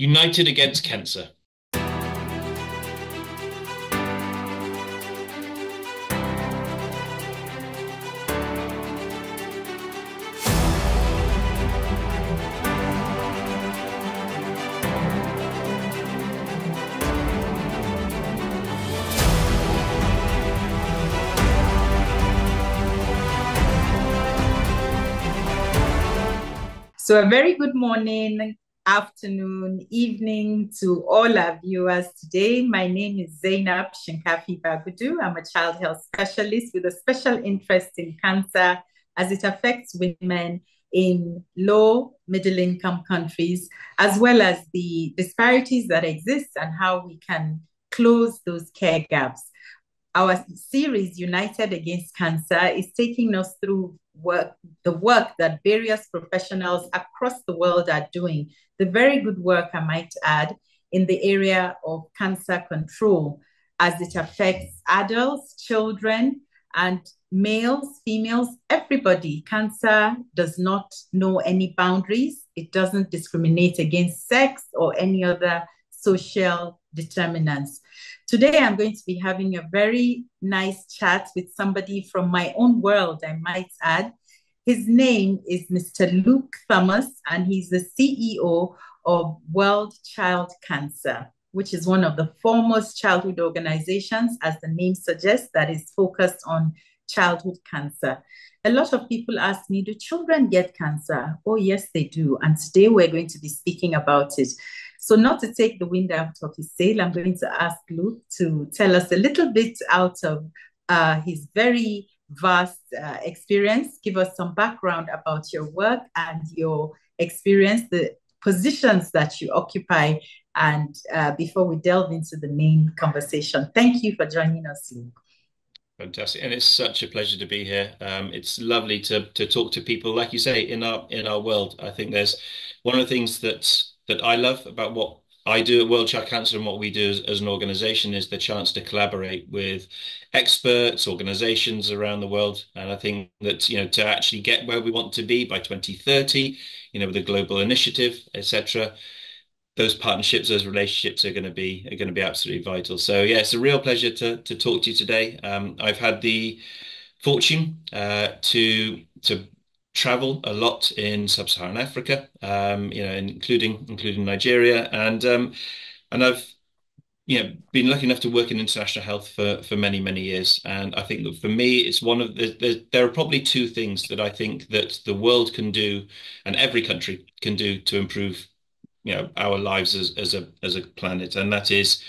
United Against Cancer. So, a very good morning, afternoon, evening to all our viewers today. My name is Zainab Shinkafi Bagudu. I'm a child health specialist with a special interest in cancer as it affects women in low middle income countries, as well as the disparities that exist and how we can close those care gaps. Our series, United Against Cancer, is taking us through work, the work that various professionals across the world are doing, the very good work, I might add, in the area of cancer control as it affects adults, children, and males, females, everybody. Cancer does not know any boundaries. It doesn't discriminate against sex or any other social determinants. Today, I'm going to be having a very nice chat with somebody from my own world, I might add. His name is Mr. Luke Thomas, and he's the CEO of World Child Cancer, which is one of the foremost childhood organizations, as the name suggests, that is focused on childhood cancer. A lot of people ask me, Do children get cancer? Oh, yes, they do. And today we're going to be speaking about it. So, not to take the wind out of his sail, I'm going to ask Luke to tell us a little bit out of uh, his very vast uh, experience. Give us some background about your work and your experience, the positions that you occupy, and uh, before we delve into the main conversation. Thank you for joining us, Luke. Fantastic, and it's such a pleasure to be here. Um, it's lovely to to talk to people, like you say, in our in our world. I think there's one of the things that that I love about what I do at World Child Cancer and what we do as, as, an organization is the chance to collaborate with experts, organizations around the world. And I think that, you know, to actually get where we want to be by 2030, you know, with a global initiative, etc., those partnerships, those relationships are going to be are going to be absolutely vital. So yeah, it's a real pleasure to to talk to you today. Um, I've had the fortune uh, to to travel a lot in sub-Saharan Africa, um, you know, including including Nigeria, and um, and I've you know been lucky enough to work in international health for for many many years, and I think that for me it's one of the, the there are probably two things that I think that the world can do, and every country can do to improve you know our lives as as a as a planet, and that is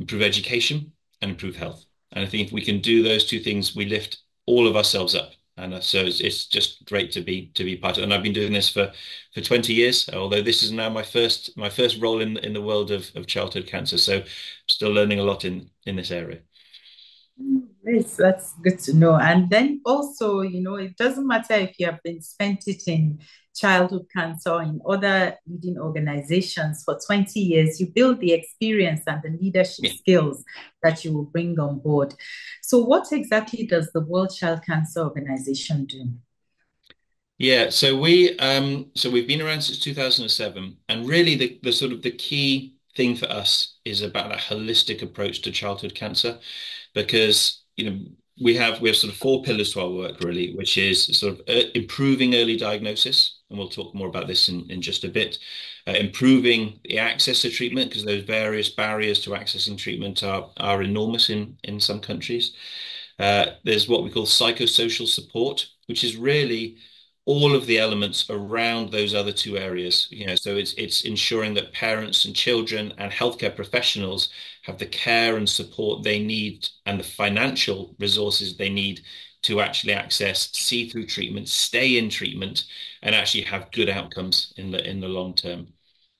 improve education and improve health. And I think if we can do those two things, we lift all of ourselves up and uh, so it's, it's, just great to be to be part of. And I've been doing this for for 20 years. Although this is now my first my first role in in the world of of childhood cancer, so I'm still learning a lot in in this area. Yes, that's good to know. And then also, you know, it doesn't matter if you have been spent it in childhood cancer in other leading organizations for 20 years, you build the experience and the leadership yeah. skills that you will bring on board. So, what exactly does the World Child Cancer Organization do? Yeah, so we um, so we've been around since 2007, and really the, the sort of the key thing for us is about a holistic approach to childhood cancer, because you know we have we have sort of four pillars to our work really, which is sort of uh, improving early diagnosis, and we'll talk more about this in, just a bit. Uh, improving the access to treatment because those various barriers to accessing treatment are enormous in some countries. Uh, there's what we call psychosocial support, which is really all of the elements around those other two areas. It's ensuring that parents and children and healthcare professionals have the care and support they need and the financial resources they need to actually access see through treatment, stay in treatment, and actually have good outcomes in the in the long term.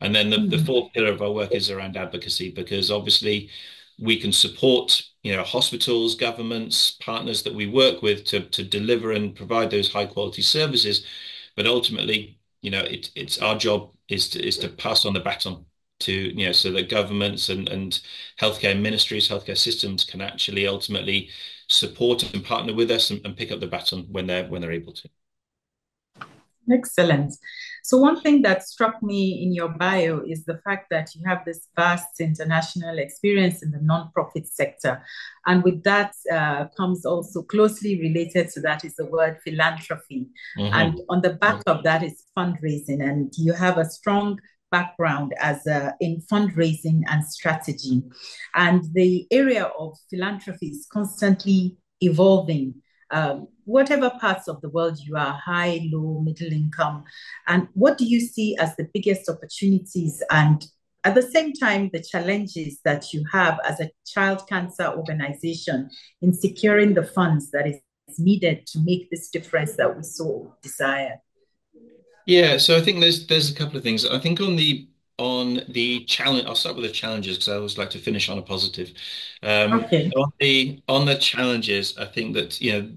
And then the, mm-hmm. the fourth pillar of our work is around advocacy because obviously we can support you know hospitals governments partners that we work with to to deliver and provide those high quality services but ultimately you know it, it's our job is to is to pass on the baton to you know so that governments and and healthcare ministries healthcare systems can actually ultimately support and partner with us and, and pick up the baton when they're when they're able to Excellent. So, one thing that struck me in your bio is the fact that you have this vast international experience in the nonprofit sector. And with that uh, comes also closely related to that is the word philanthropy. Mm-hmm. And on the back of that is fundraising. And you have a strong background as in fundraising and strategy. And the area of philanthropy is constantly evolving um, whatever parts of the world you are, high, low, middle income, and what do you see as the biggest opportunities and at the same time, the challenges that you have as a child cancer organization in securing the funds that is needed to make this difference that we so desire? Yeah, so I think there's there's a couple of things. I think on the on the challenge, I'll start with the challenges because I always like to finish on a positive. Um, okay. On the on the challenges, I think that you know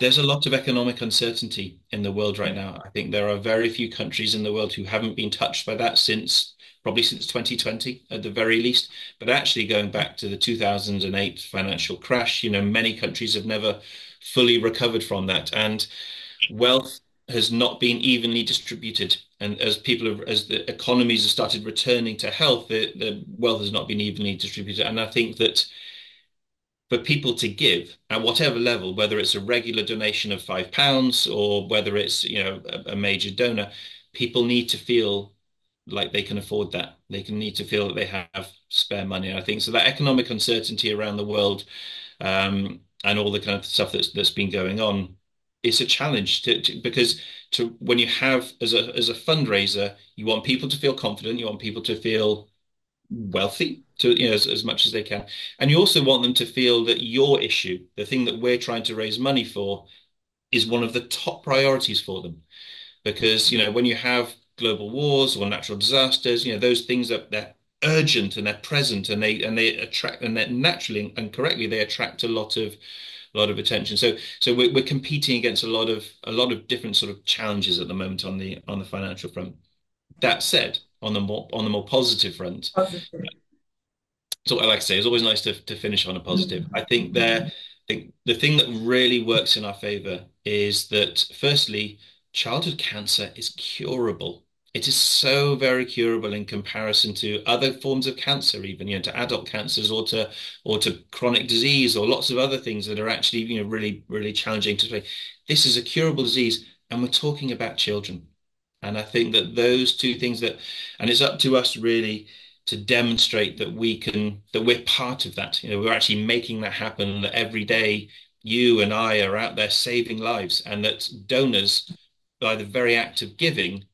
there's a lot of economic uncertainty in the world right now. I think there are very few countries in the world who haven't been touched by that since probably since 2020 at the very least. But actually, going back to the 2008 financial crash, you know, many countries have never fully recovered from that, and wealth has not been evenly distributed. And as people have, as the economies have started returning to health, the, wealth has not been evenly distributed. And I think that for people to give at whatever level, whether it's a regular donation of five pounds or whether it's you know a, a, major donor, people need to feel like they can afford that. They can need to feel that they have spare money. I think so. That economic uncertainty around the world um, and all the kind of stuff that's that's been going on it's a challenge to, to, because to when you have as a as a fundraiser, you want people to feel confident, you want people to feel wealthy to you know as, as much as they can, and you also want them to feel that your issue, the thing that we're trying to raise money for, is one of the top priorities for them, because you know when you have global wars or natural disasters, you know those things that they're urgent and they're present and they and they attract and that naturally and correctly they attract a lot of a lot of attention. So so we're, we're competing against a lot of a lot of different sort of challenges at the moment on the on the financial front. That said, on the more on the more positive front, positive. so like I say, it's always nice to to finish on a positive. Mm-hmm. I think there, I think the thing that really works in our favor is that firstly, childhood cancer is curable it is so very curable in comparison to other forms of cancer, even you know, to adult cancers or to or to chronic disease or lots of other things that are actually you know really really challenging to say. This is a curable disease, and we're talking about children. And I think that those two things that, and it's up to us really to demonstrate that we can that we're part of that. You know, we're actually making that happen. That every day you and I are out there saving lives, and that donors by the very act of giving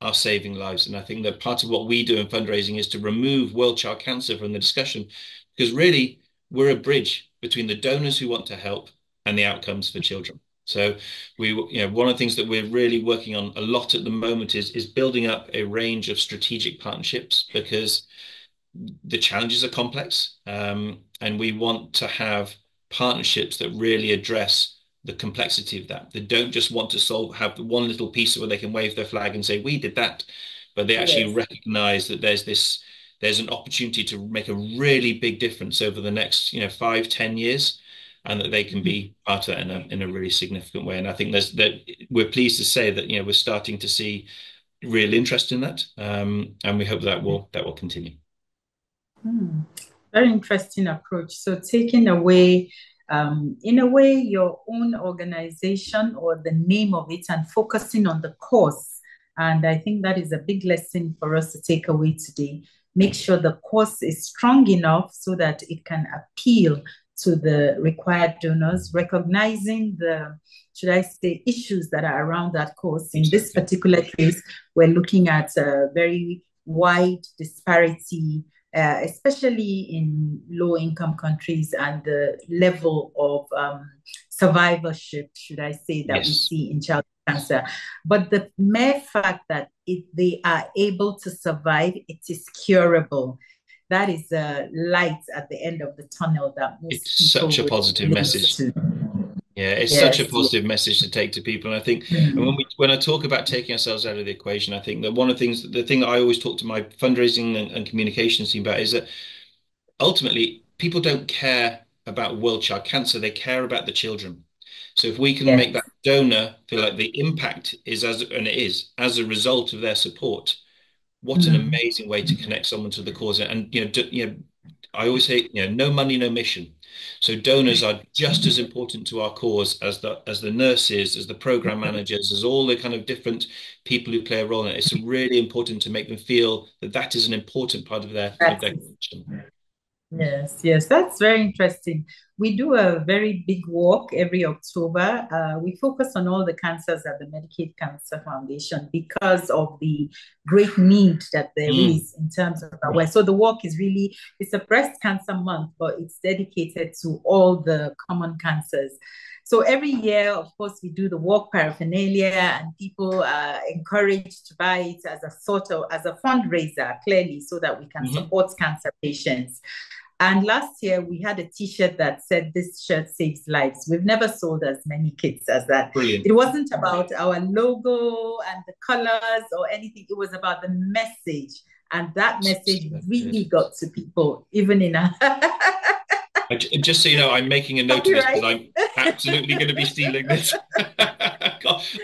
are saving lives. And I think that part of what we do in fundraising is to remove world child cancer from the discussion because really we're a bridge between the donors who want to help and the outcomes for children. So we, you know, one of the things that we're really working on a lot at the moment is is building up a range of strategic partnerships because the challenges are complex, um, and we want to have partnerships that really address the complexity of that. They don't just want to solve have one little piece where they can wave their flag and say we did that, but they actually yes. recognize that there's this there's an opportunity to make a really big difference over the next you know five ten years and that they can be mm-hmm. part of that in a, in a really significant way and i think there's that we're pleased to say that you know we're starting to see real interest in that um, and we hope that will that will continue hmm. very interesting approach so taking away um, in a way, your own organization or the name of it and focusing on the cause. And I think that is a big lesson for us to take away today. Make sure the cause is strong enough so that it can appeal to the required donors, recognizing the, should I say, issues that are around that cause. In this particular case, we're looking at a very wide disparity uh, especially in low income countries and the level of um, survivorship, should I say, that yes. we see in child cancer. But the mere fact that if they are able to survive, it is curable. That is a light at the end of the tunnel that most it's such a positive message. To. Yeah, it's yes. such a positive message to take to people. And I think mm-hmm. when we when I talk about taking ourselves out of the equation, I think that one of the things the thing I always talk to my fundraising and, and communications team about is that ultimately people don't care about world child cancer, they care about the children. So if we can Yes. make that donor feel like the impact is as, and it is as a result of their support, what an Mm. amazing way to connect someone to the cause. And you know, do, you know, I always say, you know, no money, no mission. So donors are just as important to our cause as the as the nurses, as the program mm-hmm. managers, as all the kind of different people who play a role in it. It's really important to make them feel that that is an important part of their of their connection. Yes, yes, that's very interesting. We do a very big walk every October. Uh, we focus on all the cancers at the Medicaid Cancer Foundation because of the great need that there Mm, is in terms of awareness. So the walk is really, it's a breast cancer month, but it's dedicated to all the common cancers. So every year, of course, we do the walk paraphernalia, and people are encouraged to buy it as a sort of as a fundraiser, clearly, so that we can mhm. support cancer patients. And last year we had a T-shirt that said, "This shirt saves lives." We've never sold as many kits as that. Brilliant. It wasn't about our logo and the colors or anything. It was about the message, and that message really got to people, even in a just so you know, I'm making a note of this because. I'm absolutely going to be stealing this.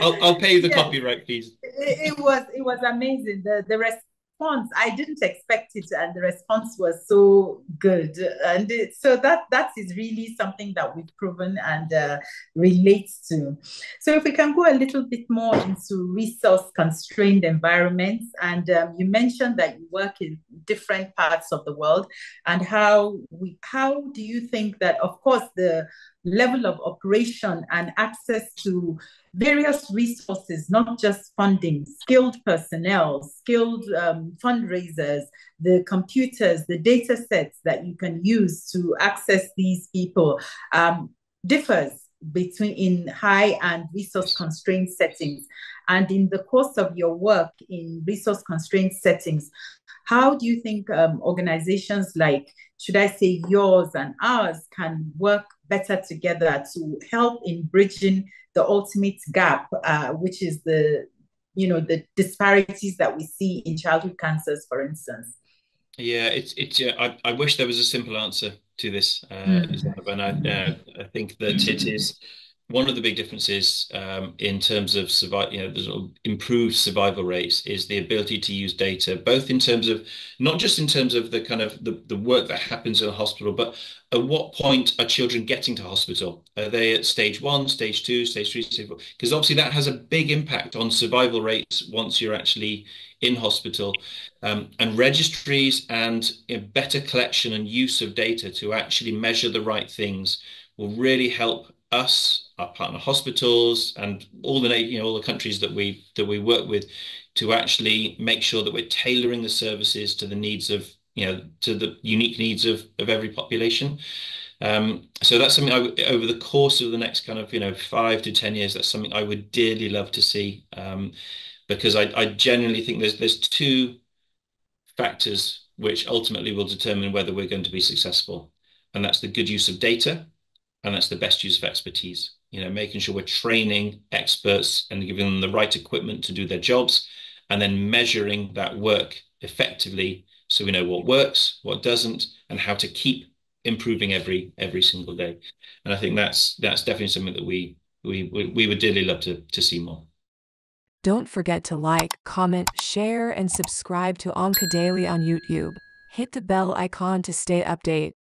I'll, I'll pay you the Yes, copyright fees. it, it was it was amazing. The the response I didn't expect it, and the response was so good. And it, so that that is really something that we've proven and uh, relates to. So if we can go a little bit more into resource constrained environments, and um, you mentioned that you work in different parts of the world, and how we how do you think that of course the level of operation and access to various resources, not just funding, skilled personnel, skilled um, fundraisers, the computers, the data sets that you can use to access these people um, differs between in high and resource constrained settings. And in the course of your work in resource constrained settings, how do you think um, organizations like, should I say, yours and ours can work better together to help in bridging the ultimate gap, uh, which is the you know the disparities that we see in childhood cancers, for instance. Yeah, it's it's. Yeah, I I wish there was a simple answer to this, uh, Mm. Zainab, and I uh, I think that it is one of the big differences um, in terms of improved survival rates is the ability to use data, both in terms of not just in terms of the kind of the, work that happens in a hospital, but at what point are children getting to hospital? Are they at stage one, stage two, stage three, stage four? Because obviously that has a big impact on survival rates once you're actually in hospital um, and registries and better collection and use of data to actually measure the right things will really help us, our partner hospitals, and all the you know all the countries that we that we work with to actually make sure that we're tailoring the services to the needs of you know to the unique needs of of every population. Um, so that's something I would, over the course of the next kind of you know five to ten years, that's something I would dearly love to see um, because I, I genuinely think there's there's two factors which ultimately will determine whether we're going to be successful. And that's the good use of data, and that's the best use of expertise. You know, making sure we're training experts and giving them the right equipment to do their jobs, and then measuring that work effectively so we know what works, what doesn't, and how to keep improving every every single day. And I think that's that's definitely something that we we we, would dearly love to to see more. Don't forget to like, comment, share, and subscribe to OncoDaily on YouTube. Hit the bell icon to stay update.